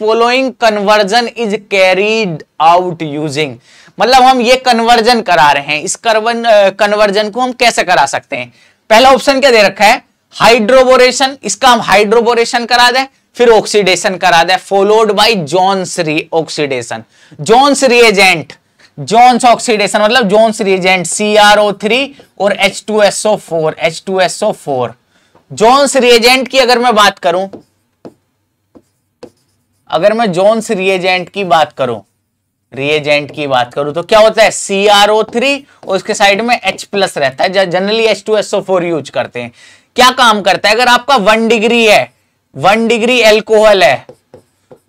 Following conversion is carried out using मतलब हम ये कन्वर्जन करा रहे हैं। इस कन्वर्जन को हम कैसे करा सकते हैं? पहला ऑप्शन क्या दे रखा है? हाइड्रोबोरेशन इसका हम हाइड्रोबोरेशन करा दें, फिर ऑक्सीडेशन करा दें followed by Jones re oxidation Jones reagent Jones oxidation मतलब Jones reagent C R O three और H two S O four H two S O four Jones reagent की अगर मैं बात करूँ अगर मैं जॉन्स रिएजेंट की बात करूँ रिएजेंट की बात करूँ तो क्या होता है? सी आर ओ थ्री और उसके साइड में H प्लस रहता है। Generally H two S O four use करते हैं। क्या काम करता है? अगर आपका वन डिग्री है वन डिग्री एल्कोहल है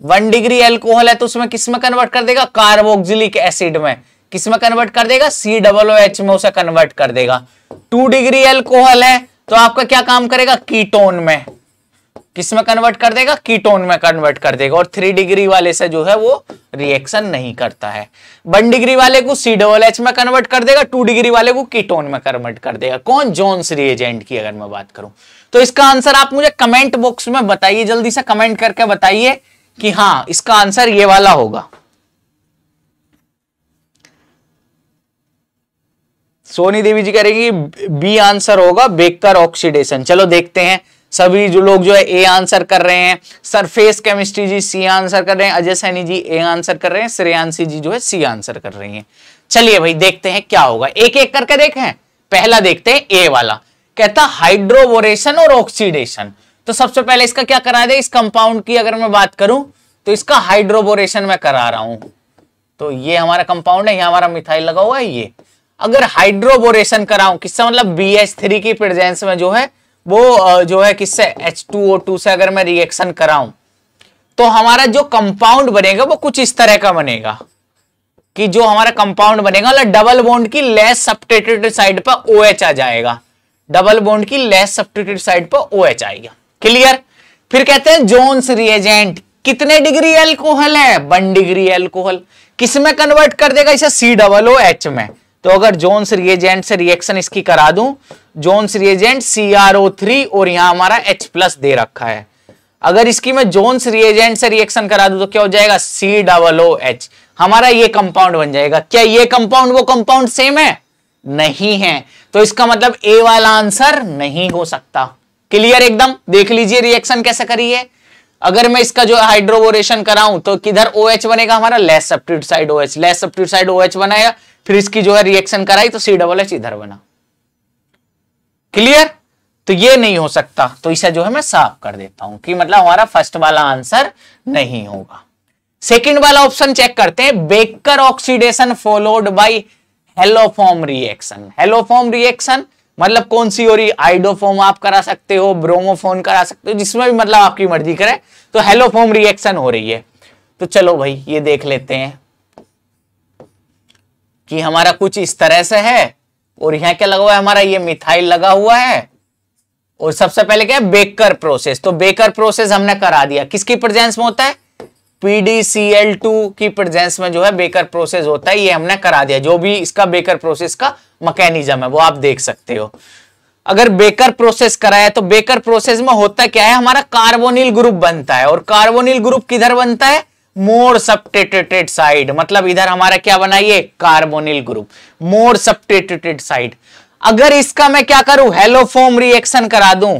वन डिग्री एल्कोहल है तो उसमें किसमें कन्वर्ट कर देगा? कार्बोक्सिलिक एसिड में। किसमें कन्वर्ट कर देगा? सी डबल एच में उसे कन्वर्ट कर देगा। टू डिग्री एल्कोहल है तो आपका क्या काम करेगा? कीटोन में। किसमें कन्वर्ट कर देगा? कीटोन में कन्वर्ट कर देगा। और थ्री डिग्री वाले से जो है वो रिएक्शन नहीं करता है। वन डिग्री वाले को सी डबल एच में कन्वर्ट कर देगा टू डिग्री वाले को कीटोन में कन्वर्ट कर देगा। कौन? जोन्स रिएजेंट की अगर मैं बात करूँ। तो इसका आंसर आप मुझे कमेंट बॉक्स में बताइए, जल्दी से कमेंट करके बताइए कि हाँ इसका आंसर ये वाला होगा। सोनी देवी जी करेगी बी आंसर होगा, बेकर ऑक्सीडेशन चलो देखते हैं। सभी जो लोग जो है ए आंसर कर रहे हैं। Surface chemistry ji C answer कर रहे हैं। अजय सैनी जी ए आंसर कर रहे हैं। श्रेयांशी जी जो है सी आंसर कर रही हैं। चलिए भाई, देखते हैं क्या होगा। एक एक करके देखें। पहला देखते हैं ए वाला। कहता हाइड्रोबोरेशन और ऑक्सीडेशन तो सबसे पहले इसका क्या करा दे? इस कंपाउंड की अगर मैं बात करूँ तो इसका हाइड्रोबोरेशन मैं करा रहा हूँ। तो ये हमारा कंपाउंड है, यहाँ हमारा मिथाइल लगा हुआ है, ये। अगर हाइड्रोबोरेशन कराऊं, किससे मतलब बी एच थ्री की प्रेजेंस में जो है वो जो है किससे? H2O2 से अगर मैं रिएक्शन कराऊं तो हमारा जो कंपाउंड बनेगा, वो कुछ इस तरह का बनेगा कि जो हमारा कंपाउंड बनेगा मतलब डबल बॉन्ड की लेस सब्सटीट्यूटेड साइड पर ओ OH आ जाएगा। डबल बॉन्ड की लेस सब्सटीट्यूटेड साइड पर ओ OH आएगा। क्लियर फिर कहते हैं जोन्स रिएजेंट कितने डिग्री एल्कोहल है? वन डिग्री एल्कोहल किसमें कन्वर्ट कर देगा? इसे सी डबल ओ एच में। तो अगर जोन्स रिएजेंट से रिएक्शन इसकी करा दूँ Jones reagent C R O three और यहाँ हमारा H प्लस दे रखा है। अगर इसकी मैं जोन्स रिएजेंट से रिएक्शन करा दूँ तो क्या हो जाएगा? सी डबल ओ एच हमारा ये कंपाउंड बन जाएगा। क्या ये कंपाउंड वो कंपाउंड सेम है? नहीं है। तो इसका मतलब ए वाला आंसर नहीं हो सकता। क्लियर एकदम? देख लीजिए रिएक्शन कैसे करी है। अगर मैं इसका जो हाइड्रोबोरेशन कराऊं तो किधर ओ OH बनेगा? हमारा less substituted side O OH less substituted side O OH बनाया। फिर इसकी जो है रिएक्शन कराई तो सी डबल एच इधर बना। क्लियर तो ये नहीं हो सकता। तो इसे जो है मैं साफ़ कर देता हूँ कि मतलब हमारा फ़र्स्ट वाला आंसर नहीं होगा। सेकंड वाला ऑप्शन चेक करते हैं। Wacker oxidation followed by haloform reaction haloform reaction मतलब कौन सी हो रही आइडोफॉर्म आप करा सकते हो ब्रोमोफोन करा सकते हो, जिसमें भी मतलब आपकी मर्ज़ी करे। तो हेलोफॉर्म रिएक्शन हो रही है। तो चलो भाई, ये देख लेते हैं। कि हमारा कुछ इस तरह से है, और यहाँ क्या लगा हुआ है हमारा? ये मिथाइल लगा हुआ है। और सबसे पहले क्या है? Wacker process. तो बेकर प्रोसेस हमने करा दिया। किसकी प्रेजेंस में होता है? PDCl2 की प्रेजेंस में जो है बेकर प्रोसेस होता है, ये हमने करा दिया। जो भी इसका बेकर प्रोसेस का मैकेनिज्म है, वो आप देख सकते हो। अगर बेकर प्रोसेस कराया तो बेकर प्रोसेस में होता क्या है? हमारा कार्बोनिल ग्रुप बनता है। और कार्बोनिल ग्रुप किधर बनता है? मोर सब्टेटेटेड साइड मतलब इधर हमारा क्या बनाइए? Carbonyl group more substituted side अगर इसका मैं क्या करूँ? हेलोफोम रिएक्शन करा दूँ।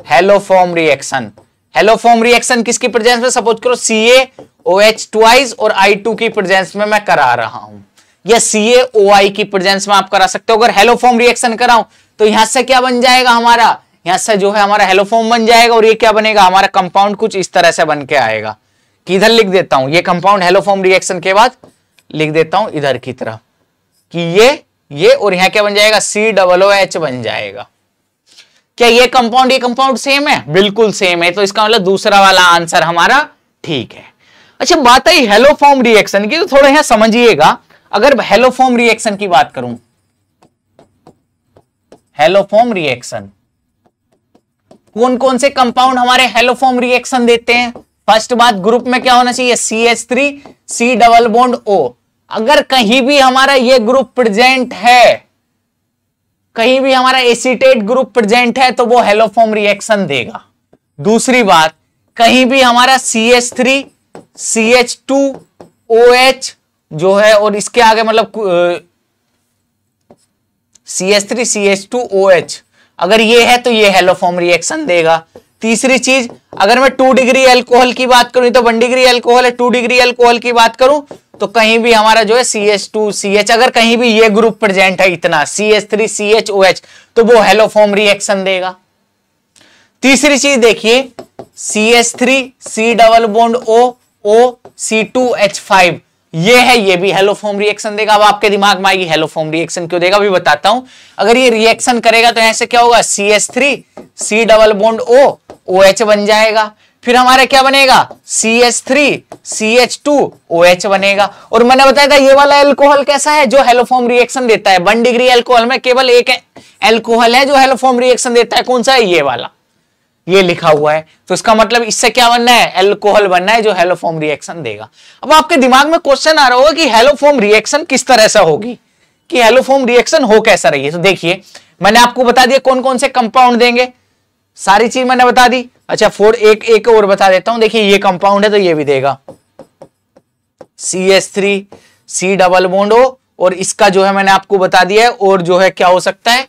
हेलोफोम रिएक्शन हेलोफोम रिएक्शन किसकी प्रेजेंस में? सपोज़ करो सी ए ओ एच ट्वाइस और आई टू की प्रेजेंस में मैं करा रहा हूँ। या सी ए ओ आई की प्रेजेंस में आप करा सकते हो। अगर हेलोफोम रिएक्शन कराऊं तो यहाँ से क्या बन जाएगा हमारा? यहाँ से जो है हमारा हेलोफोम बन जाएगा और ये क्या बनेगा? हमारा कंपाउंड कुछ इस तरह से बन के आएगा। किधर लिख देता हूँ, ये कंपाउंड हेलोफॉर्म रिएक्शन के बाद लिख देता हूँ इधर की तरफ़ कि ये ये और यहाँ क्या बन जाएगा? सी डबल एच बन जाएगा। क्या ये कंपाउंड ये कंपाउंड सेम है? बिल्कुल सेम है। तो इसका मतलब दूसरा वाला आंसर हमारा ठीक है। अच्छा बात आई हेलोफॉर्म रिएक्शन की तो थोड़ा यहाँ समझिएगा। अगर हेलोफॉर्म रिएक्शन की बात करूँ हेलोफॉर्म रिएक्शन कौन कौन से कंपाउंड हमारे हेलोफॉर्म रिएक्शन देते हैं? फ़र्स्ट बात ग्रुप में क्या होना चाहिए? C H three C double bond O अगर कहीं भी हमारा ये ग्रुप प्रेजेंट है, कहीं भी हमारा एसिटेट ग्रुप प्रेजेंट है तो वो हेलोफॉर्म रिएक्शन देगा। दूसरी बात, कहीं भी हमारा C H three C H two O H जो है, और इसके आगे मतलब C H three C H two O H अगर ये है तो ये हेलोफॉर्म रिएक्शन देगा। तीसरी चीज़, अगर मैं टू डिग्री एल्कोहल की बात करूँ तो वन डिग्री एल्कोहल है टू डिग्री एल्कोहल की बात करूँ तो कहीं भी हमारा जो है C H two C H अगर कहीं भी ये ग्रुप प्रेजेंट है इतना C H three C H O H तो वो हेलोफॉर्म रिएक्शन देगा। तीसरी चीज़ देखिए C H three C double bond O O C two H five ये है, ये भी हेलोफॉर्म रिएक्शन देगा। अब आपके दिमाग में आएगी हेलोफॉर्म रिएक्शन क्यों देगा? भी बताता हूँ। अगर ये रिएक्शन करेगा तो ऐसे क्या होगा? C H three C double bond O O H बन जाएगा। फिर हमारा क्या बनेगा? C H three C H two O H बनेगा। और मैंने बताया था, ये वाला एल्कोहल कैसा है? जो हेलोफॉर्म रिएक्शन देता है। वन डिग्री एल्कोहल में केवल एक एल्कोहल है जो हेलोफॉर्म रिएक्शन देता है। कौन सा है? ये वाला। ये लिखा हुआ है। तो इसका मतलब इससे क्या बनना है? एल्कोहल बनना है जो हेलोफॉर्म रिएक्शन देगा। अब आपके दिमाग में क्वेश्चन आ रहा होगा कि हेलोफॉर्म रिएक्शन किस तरह से होगी? कि हेलोफॉर्म रिएक्शन हो कैसा रही है? तो देखिए, मैंने आपको बता दिया कौन कौन से कंपाउंड देंगे। सारी चीज़ मैंने बता दी। अच्छा फोर एक एक और बता देता हूँ। देखिए, ये कंपाउंड है तो ये भी देगा। C S three C double bond O, और इसका जो है मैंने आपको बता दिया है, और जो है क्या हो सकता है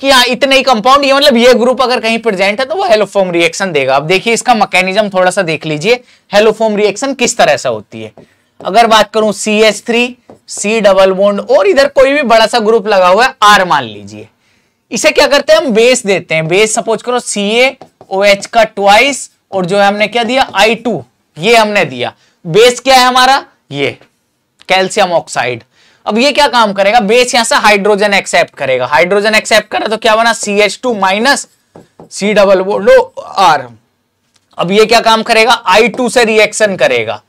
कि हाँ इतने ही कंपाउंड ये मतलब ये ग्रुप अगर कहीं प्रेजेंट है तो वो हेलोफोम रिएक्शन देगा। अब देखिए, इसका मैकेनिज्म थोड़ा सा देख लीजिए। हेलोफोम रिएक्शन किस तरह से होती है? अगर बात करूँ C S three C double bond और इधर कोई भी बड़ा सा ग्रुप लगा हुआ है आर मान लीजिए। इसे क्या करते हैं? हम बेस देते हैं। बेस सपोज़ करो सी ए ओ एच का ट्वाइस और जो है हमने क्या दिया? आई टू ये हमने दिया। बेस क्या है हमारा? ये। कैल्शियम ऑक्साइड अब ये क्या काम करेगा? बेस यहाँ से हाइड्रोजन एक्सेप्ट करेगा। हाइड्रोजन एक्सेप्ट करा तो क्या बना? C H two minus C double बोलो आर अब ये क्या काम करेगा? आई टू से रिएक्शन करेगा।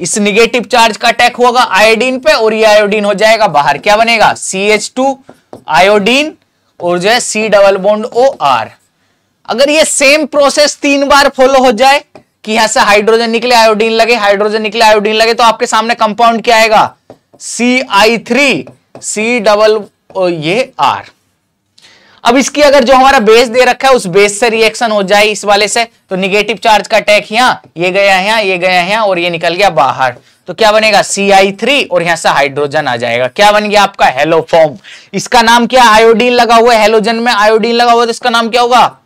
इस निगेटिव चार्ज का अटैक होगा आयोडीन पे और ये आयोडीन हो जाएगा बाहर। क्या बनेगा? सी एच टू आयोडीन और जो है C double bond O R अगर ये सेम प्रोसेस तीन बार फॉलो हो जाए कि यहाँ से हाइड्रोजन निकले आयोडीन लगे हाइड्रोजन निकले आयोडीन लगे तो आपके सामने कंपाउंड क्या आएगा? C I three C double ये आर अब इसकी अगर जो हमारा बेस दे रखा है, उस बेस से रिएक्शन हो जाए इस वाले से तो निगेटिव चार्ज का अटैक यहाँ, ये गया यहाँ, ये गया यहाँ, और ये निकल गया बाहर। तो क्या बनेगा? थ्री और यहाँ से हाइड्रोजन आ जाएगा। क्या बन गया आपका? हेलोफॉर्म इसका नाम क्या? आयोडीन लगा हुआ है हेलोजन में। आयोडीन लगा हुआ तो इसका नाम क्या होगा?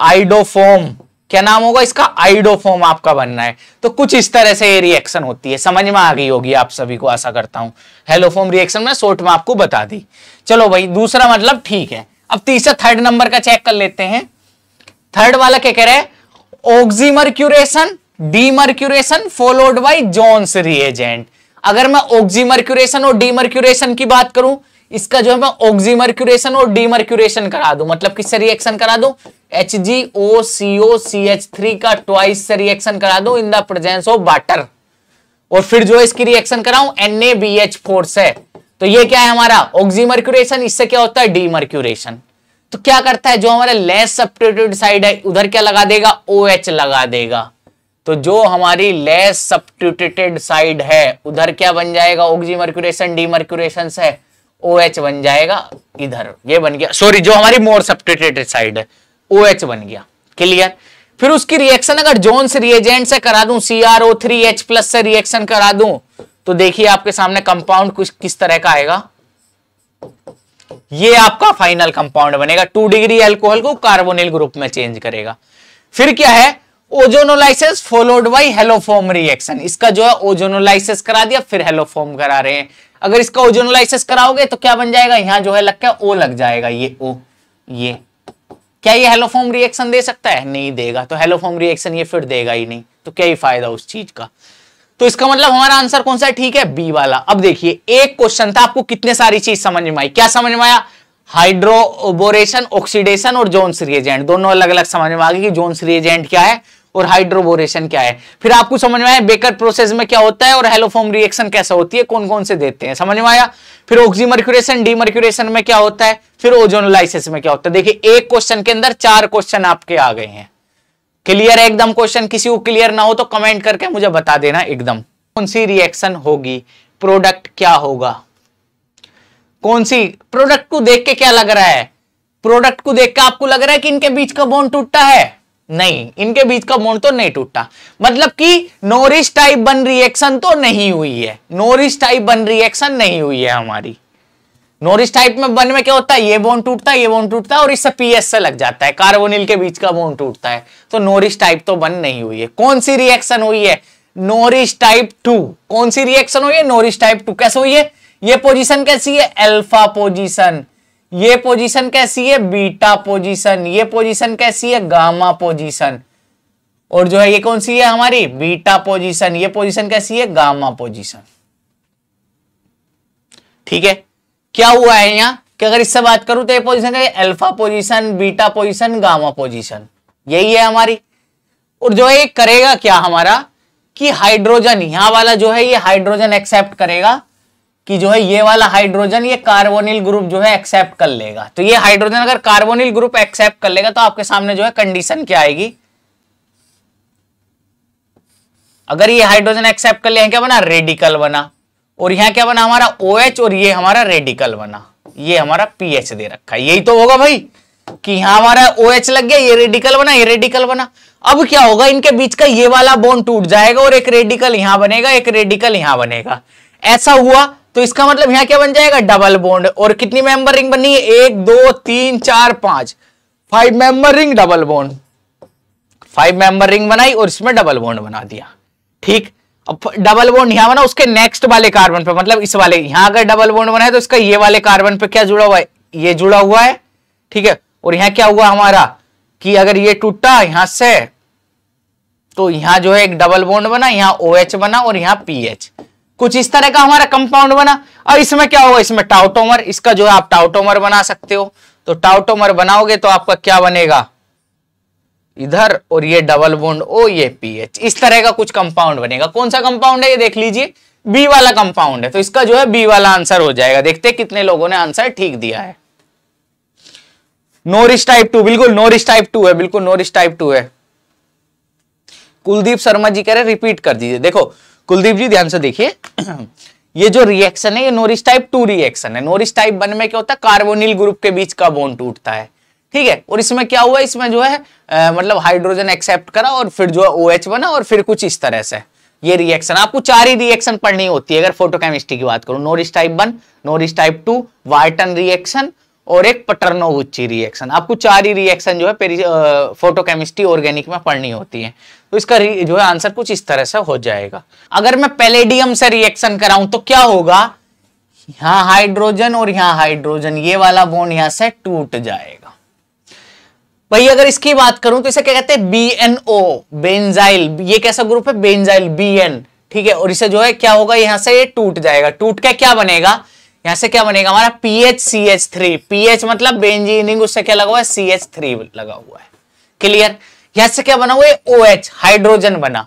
आइडोफोम क्या नाम होगा इसका? आइडोफोम आपका बनना है। तो कुछ इस तरह से ये रिएक्शन होती है। समझ में आ गई होगी आप सभी को, आशा करता हूँ। हेलोफोम रिएक्शन में शॉर्ट में आपको बता दी। चलो भाई, दूसरा मतलब ठीक है। अब तीसरा थर्ड नंबर का चेक कर लेते हैं। थर्ड वाला क्या कह रहे हैं? Oxymercuration demercuration followed by Jones reagent अगर मैं ऑक्सीमर्क्यूरेशन और डीमर्क्यूरेशन की बात करूँ, इसका जो है मैं ऑक्सीमर्क्यूरेशन और डीमर्क्यूरेशन करा दूँ। मतलब किससे रिएक्शन करा दूँ? H G O C O C H three का ट्वाइस से रिएक्शन करा दूँ in the presence of water और फिर जो इसकी reaction कराऊं N A B H four से। तो ये क्या है हमारा? ऑक्सीमर्क्यूरेशन इससे क्या होता है? डीमर्क्यूरेशन तो क्या करता है? जो हमारा लेस सब्सटीट्यूटेड साइड है, उधर क्या लगा देगा? ओ OH लगा देगा। तो जो हमारी लेस सब्सटीट्यूटेड साइड है, उधर क्या बन जाएगा? ऑक्सीमर्क्यूरेशन डीमर्क्यूरेशन से ओ OH बन जाएगा इधर। ये बन गया। सॉरी जो हमारी मोर सब्सटीट्यूटेड साइड है ओ OH बन गया। क्लियर फिर उसकी रिएक्शन अगर जोन्स रिएजेंट से करा दूँ सी एच प्लस से रिएक्शन करा दूँ तो देखिए आपके सामने कंपाउंड कुछ किस तरह का आएगा। ये आपका फाइनल कंपाउंड बनेगा। टू डिग्री एल्कोहल को कार्बोनिल ग्रुप में चेंज करेगा। फिर क्या है? Ozonolysis followed by haloform reaction इसका जो है ओजोनोलाइसिस करा दिया, फिर हेलोफॉर्म करा रहे हैं। अगर इसका ओजोनोलाइसिस कराओगे तो क्या बन जाएगा? यहाँ जो है लग क्या ओ लग जाएगा। ये ओ ये। क्या ये हेलोफॉर्म रिएक्शन दे सकता है? नहीं देगा। तो हेलोफॉर्म रिएक्शन ये फिर देगा ही नहीं। तो क्या ही फ़ायदा उस चीज़ का? तो इसका मतलब हमारा आंसर कौन सा है? ठीक है बी वाला। अब देखिए, एक क्वेश्चन था आपको कितने सारी चीज़ समझ में आई। क्या समझ में आया? हाइड्रोबोरेशन ऑक्सीडेशन और जोन्स रिएजेंट दोनों अलग अलग समझ में आ गई कि जोन्स रिएजेंट क्या है? और हाइड्रोबोरेशन क्या है? फिर आपको समझ में आया बेकर प्रोसेस में क्या होता है और हेलोफॉर्म रिएक्शन कैसा होती है? कौन कौन से देते हैं? समझ में आया? फिर ऑक्सीमर्क्यूरेशन डीमर्क्यूरेशन में क्या होता है? फिर ओजोनोलाइसिस में क्या होता है? देखिए, एक क्वेश्चन के अंदर चार क्वेश्चन आपके आ गए हैं। क्लियर है एकदम क्वेश्चन किसी को क्लियर ना हो तो कमेंट करके मुझे बता देना एकदम। कौन सी रिएक्शन होगी? प्रोडक्ट क्या होगा? कौन सी? प्रोडक्ट को देख के क्या लग रहा है? प्रोडक्ट को देख के आपको लग रहा है कि इनके बीच का बॉन्ड टूटता है। नहीं, इनके बीच का बॉन्ड तो नहीं टूटा। मतलब कि नोरिस टाइप बन रिएक्शन तो नहीं हुई है। नोरिस टाइप बन रिएक्शन नहीं हुई है हमारी। नोरिस टाइप में बन में क्या होता है? ये बॉन्ड टूटता है, ये बॉन्ड टूटता है और इससे पीएस से लग जाता है। कार्बोनिल के बीच का बोन टूटता है। तो नोरिस टाइप तो बन नहीं हुई है। कौन सी रिएक्शन हुई है? नोरिस टाइप टू कौन सी रिएक्शन हुई है? नोरिस टाइप टू कैसे हुई है? ये पोजीशन कैसी है? अल्फ़ा पोजीशन ये पोजीशन कैसी है? Beta position. ये पोजीशन कैसी है? Gamma position. और जो है, ये कौन सी है हमारी? Beta position. ये पोजीशन कैसी है? Gamma position. ठीक है? क्या हुआ है यहाँ? कि अगर इससे बात करूँ तो ये पोजीशन है? Alpha position, beta position, gamma position. यही है हमारी। और जो है, ये करेगा क्या हमारा? कि हाइड्रोजन, यहाँ वाला जो है, ये हाइड्रोजन एक्सेप्ट करेगा। कि जो है ये वाला हाइड्रोजन ये कार्बोनिल ग्रुप जो है एक्सेप्ट कर लेगा। तो ये हाइड्रोजन अगर कार्बोनिल ग्रुप एक्सेप्ट कर लेगा तो आपके सामने जो है कंडीशन क्या आएगी? अगर ये हाइड्रोजन एक्सेप्ट कर लिया क्या बना? रेडिकल बना। और यहाँ क्या बना हमारा? ओ OH और ये हमारा रेडिकल बना। ये हमारा पीएच दे रखा है। यही तो होगा भाई, कि यहाँ हमारा ओ OH लग गया, ये रेडिकल बना, ये रेडिकल बना। अब क्या होगा? इनके बीच का ये वाला बोन टूट जाएगा और एक रेडिकल यहाँ बनेगा, एक रेडिकल यहाँ बनेगा। ऐसा हुआ तो इसका मतलब यहाँ क्या बन जाएगा? डबल बॉन्ड और कितनी मेंबर रिंग बनी है? एक, दो, तीन, चार, पाँच। Five member ring double bond five member ring बनाई और इसमें डबल बॉन्ड बना दिया। ठीक? अब डबल बॉन्ड यहाँ बना, उसके नेक्स्ट वाले कार्बन पे। मतलब इस वाले, यहाँ अगर डबल बॉन्ड बना है तो इसका ये वाले कार्बन पे क्या जुड़ा हुआ है? ये जुड़ा हुआ है। ठीक है? और यहाँ क्या हुआ हमारा? कि अगर ये टूटा यहाँ से तो यहाँ जो है एक डबल बॉन्ड बना, यहाँ ओ OH बना और यहाँ पीएच कुछ इस तरह का हमारा कंपाउंड बना। और इसमें क्या होगा? इसमें टाउटोमर इसका जो है आप टाउटोमर बना सकते हो। तो टाउटोमर बनाओगे तो आपका क्या बनेगा? इधर और ये डबल बोन्ड ओ ये पीएच इस तरह का कुछ कंपाउंड बनेगा। कौन सा कंपाउंड है? ये देख लीजिए। बी वाला कंपाउंड है। तो इसका जो है बी वाला आंसर हो जाएगा। देखते कितने लोगों ने आंसर ठीक दिया है। नोरिस टाइप टू बिल्कुल नोरिस टाइप टू है, बिल्कुल नोरिस टाइप टू है। कुलदीप शर्मा जी कह रहे रिपीट कर दीजिए। देखो कुलदीप जी ध्यान से देखिए। ये जो रिएक्शन है ये नोरिस टाइप टू रिएक्शन है। नोरिस टाइप वन में क्या होता है? कार्बोनिल ग्रुप के बीच का बॉन्ड टूटता है। ठीक है? और इसमें क्या हुआ? इसमें जो है आ, मतलब हाइड्रोजन एक्सेप्ट करा और फिर जो है OH बना और फिर कुछ इस तरह से। ये रिएक्शन आपको चार ही रिएक्शन पढ़नी होती है। अगर फोटोकेमिस्ट्री की बात करूँ Norrish type one Norrish type two Wharton reaction और एक पटरनोवुच्ची रिएक्शन आपको चार ही रिएक्शन जो है फोटोकेमिस्ट्री ऑर्गेनिक में पढ़नी होती है। तो इसका जो है आंसर कुछ इस तरह से हो जाएगा। अगर मैं पेलेडियम से रिएक्शन कराऊं तो क्या होगा? यहाँ हाइड्रोजन और यहाँ हाइड्रोजन ये वाला बोन यहाँ से टूट जाएगा। भाई, अगर इसकी बात करूँ तो इसे क्या कहते हैं? बी एन ओ बेंजाइल ये कैसा ग्रुप है? बेंजाइल बी एन ठीक है? और इसे जो है, क्या होगा? यहाँ से ये टूट जाएगा। टूट के क्या बनेगा? यहाँ से क्या बनेगा? हमारा P H C H three. P H मतलब बेंजीनिंग, उससे क्या लगा हुआ है? सी एच थ्री लगा हुआ है। क्लियर यहाँ से क्या बना हुआ है? ओ एच हाइड्रोजन बना।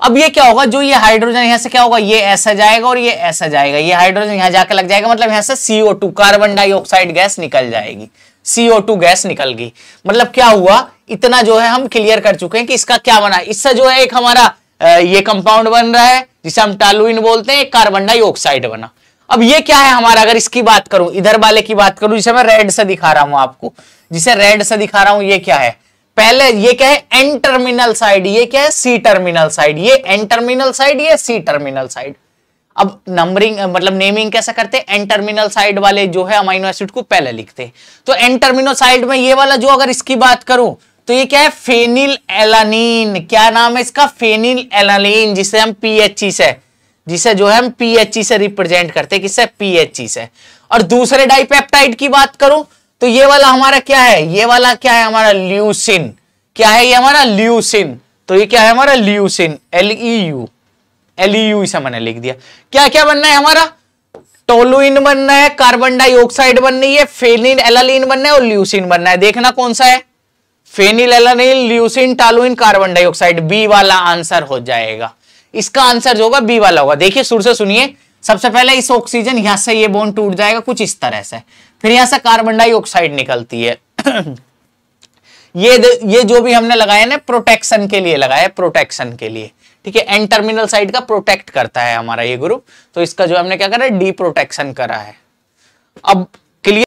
अब ये क्या होगा? जो ये हाइड्रोजन यहाँ से क्या होगा? ये ऐसा जाएगा और ये ऐसा जाएगा। ये हाइड्रोजन यहाँ जाकर लग जाएगा मतलब यहाँ से CO two carbon dioxide gas निकल जाएगी। सीओ टू गैस निकल गई। मतलब क्या हुआ? इतना जो है हम क्लियर कर चुके हैं कि इसका क्या बना। इससे जो है एक हमारा ये कंपाउंड बन रहा है, जिसे हम टालुइन बोलते हैं कार्बन डाइऑक्साइड बना। अब ये क्या है हमारा? अगर इसकी बात करूँ, इधर वाले की बात करूँ, जिसे मैं रेड से दिखा रहा हूँ आपको, जिसे रेड से दिखा रहा हूँ, ये क्या है? पहले ये क्या है? एन टर्मिनल साइड ये क्या है? सी टर्मिनल साइड ये एन टर्मिनल साइड ये सी टर्मिनल साइड अब नंबरिंग मतलब नेमिंग कैसे करते? हैं एन टर्मिनल साइड वाले जो है अमाइनो एसिड को पहले लिखते हैं। तो एन टर्मिनल साइड में ये वाला जो अगर इसकी बात करूँ तो ये क्या है? फेनिल एलानीन क्या नाम है इसका? फेनिल एलानीन जिसे हम पीएचई से जिसे जो है हम पीएचई से रिप्रेजेंट करते हैं किससे पीएचई से। और दूसरे डाइपेप्टाइड की बात करूँ तो ये वाला हमारा क्या है? ये वाला क्या है हमारा ल्यूसिन क्या है ये हमारा ल्यूसिन तो ये क्या है हमारा leucine L E U L E U इसे मैंने लिख दिया। क्या क्या बनना है हमारा? टोलुइन बनना है कार्बन डाइऑक्साइड बननी है फेनिल एलालीन बनना है और ल्यूसिन बनना है। देखना कौन सा है? Phenyl alanyl leucine toluene carbon dioxide B वाला आंसर हो जाएगा। इसका आंसर जो होगा बी वाला होगा। देखिए सुर से सुनिए। सबसे पहले इस ऑक्सीजन यहाँ से ये बोन टूट जाएगा, कुछ इस तरह से। फिर यहाँ से कार्बन डाइऑक्साइड निकलती है। ये ये जो भी हमने लगाया ना प्रोटेक्शन के लिए लगाया प्रोटेक्शन के लिए। ठीक है एन टर्मिनल साइड का प्रोटेक्ट करता है हमारा ये ग्रुप तो इसका जो हमने क्या करा है? डी प्रोटेक्शन करा है। अब